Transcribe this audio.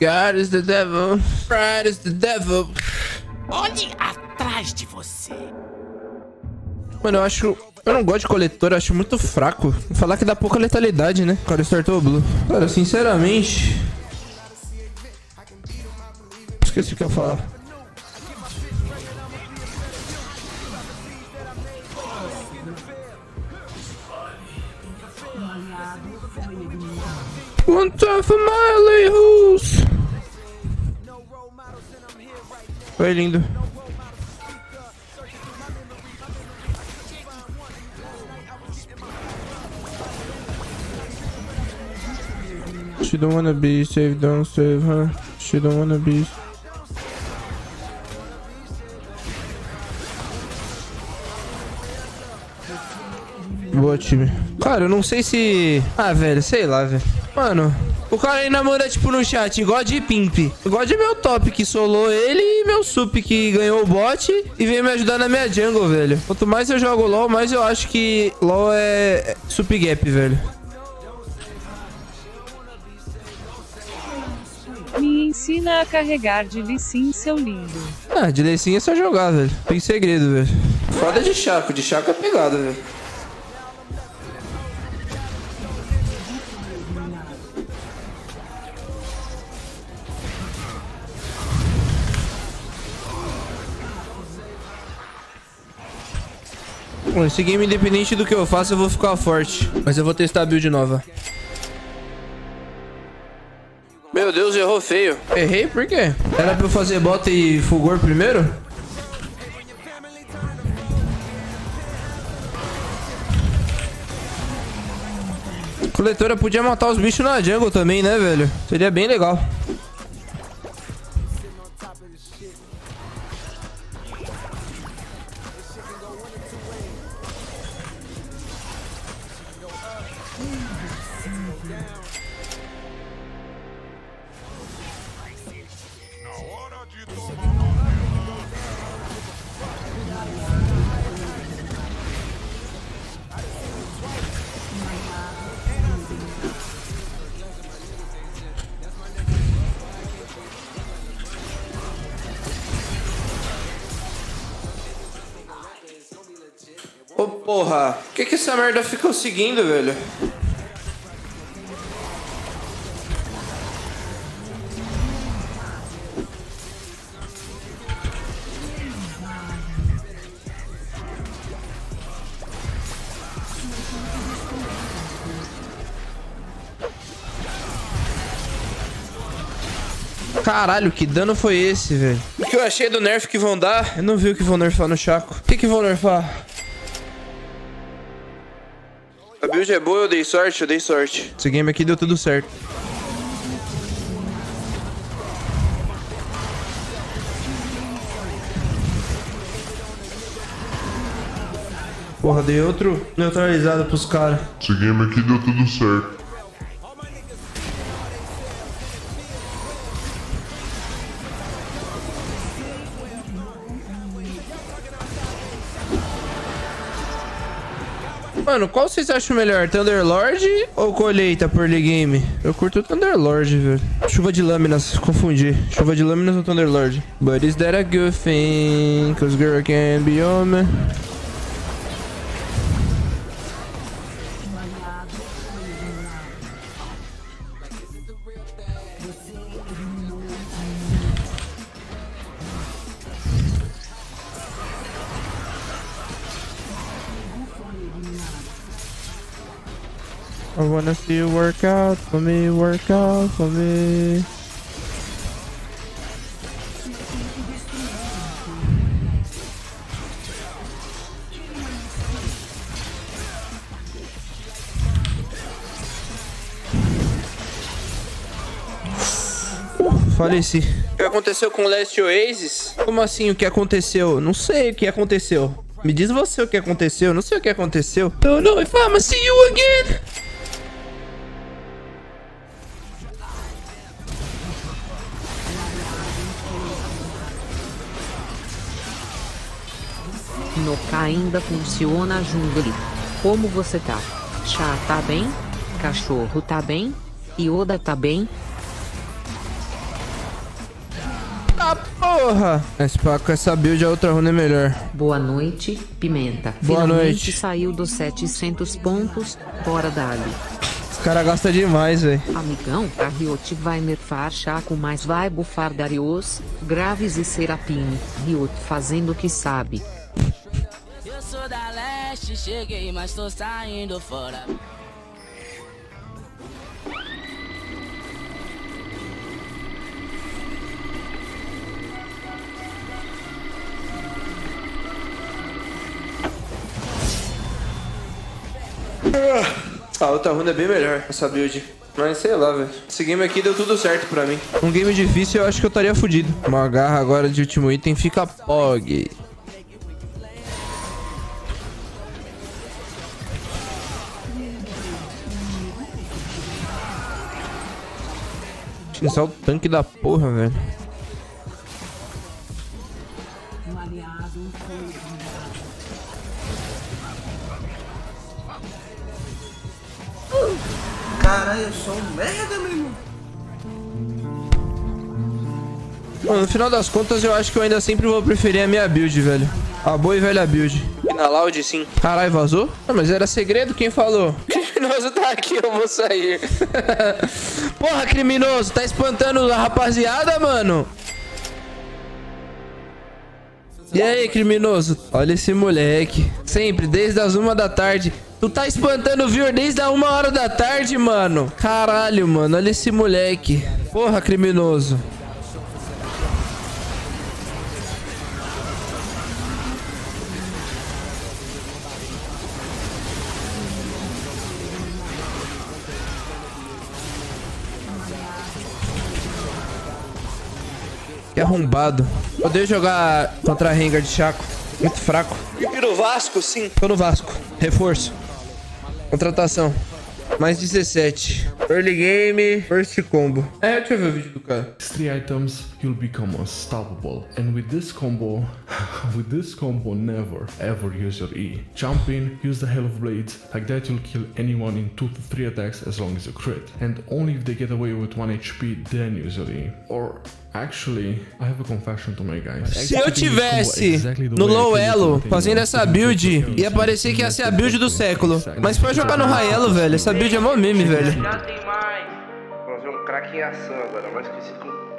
God is the devil. Pride is the devil. Olhe atrás de você. Mano, eu acho... Eu não gosto de coletor, eu acho muito fraco. Vou falar que dá pouca letalidade, né? Cara startou o Blue. Cara, sinceramente... Esqueci o que eu ia falar. One time for Miley Who's. Foi lindo. She don't wanna be saved, don't save her. She don't wanna be. Boa, time. Cara, eu não sei se... Ah, velho, sei lá, velho. Mano, o cara ainda manda, tipo, no chat, God de Pimp. God é meu top, que solou ele e meu sup, que ganhou o bot e veio me ajudar na minha jungle, velho. Quanto mais eu jogo LoL, mais eu acho que LoL é sup gap, velho. Me ensina a carregar de Lissin, seu lindo. Ah, de Lecim é só jogar, velho. Tem segredo, velho. Foda de Chaco, de Chaco é pegada, velho. Bom, esse game, independente do que eu faça, eu vou ficar forte. Mas eu vou testar a build nova. Meu Deus, errou feio. Errei por quê? Era pra eu fazer bota e fulgor primeiro? Coletora podia matar os bichos na jungle também, né, velho? Seria bem legal. Ô porra, por que que essa merda ficou seguindo, velho? Caralho, que dano foi esse, velho? O que eu achei do nerf que vão dar? Eu não vi o que vão nerfar no Chaco. O que que vão nerfar? A build é boa, eu dei sorte, eu dei sorte. Esse game aqui deu tudo certo. Porra, dei outro neutralizado pros caras. Esse game aqui deu tudo certo. Mano, qual vocês acham melhor? Thunderlord ou colheita por game? Eu curto o Thunderlord, velho. Chuva de lâminas, confundi. Chuva de lâminas ou Thunderlord? But is that a good thing? Cause girl can be homem. I wanna see you work out for me, work out for me. Faleci. O que aconteceu com o Last Oasis? Como assim o que aconteceu? Não sei o que aconteceu. Me diz você o que aconteceu. Não sei o que aconteceu. Don't know if I'ma see you again. Noca ainda funciona jungle. Como você tá? Chá tá bem? Cachorro tá bem? Yoda tá bem? Eita porra! Esse pá, com essa build a outra runa é melhor. Boa noite, Pimenta. Boa Finalmente noite. saiu dos 700 pontos. Bora dali. Os caras gastam demais, velho. Amigão, a Riot vai nerfar Chaco, mas vai bufar Darius, Graves e Serapine. Riot fazendo o que sabe. Leste, cheguei, mas tô saindo fora. A outra runa é bem melhor, essa build. Mas sei lá, velho. Esse game aqui deu tudo certo pra mim. Um game difícil eu acho que eu estaria fudido. Uma garra agora de último item fica POG. Isso é o tanque da porra, velho. Caralho, eu sou um merda, meu irmão. Mano, no final das contas, eu acho que eu ainda sempre vou preferir a minha build, velho. A boa e velha build. Na loud, sim. Caralho, vazou? Ah, mas era segredo, quem falou? Criminoso tá aqui, eu vou sair. Porra, criminoso, tá espantando a rapaziada, mano? E aí, criminoso? Olha esse moleque. Sempre, desde as uma da tarde. Tu tá espantando o viewer desde a uma hora da tarde, mano. Caralho, mano. Olha esse moleque. Porra, criminoso. Que arrombado. Odeio jogar contra a Rengar de Chaco. Muito fraco. E no Vasco, sim. Tô no Vasco. Reforço. Contratação. Mais 17. Early game, first combo. É, deixa eu ver o vídeo do cara. These three items, you'll become unstoppable. And with this combo, with this combo, never ever use your E. Jump in, use the Hail of Blades, like that you'll kill anyone in 2 to 3 attacks as long as you crit. And only if they get away with 1 HP, then use your E. Or actually, I have a confession to make guys. Se eu tivesse no low elo fazendo essa build, ia parecer que ia ser a build do século. Mas pra jogar no high elo, velho, essa build é mó meme, velho. Já tem mais. Vamos ver um craque em ação agora, mais conhecido como.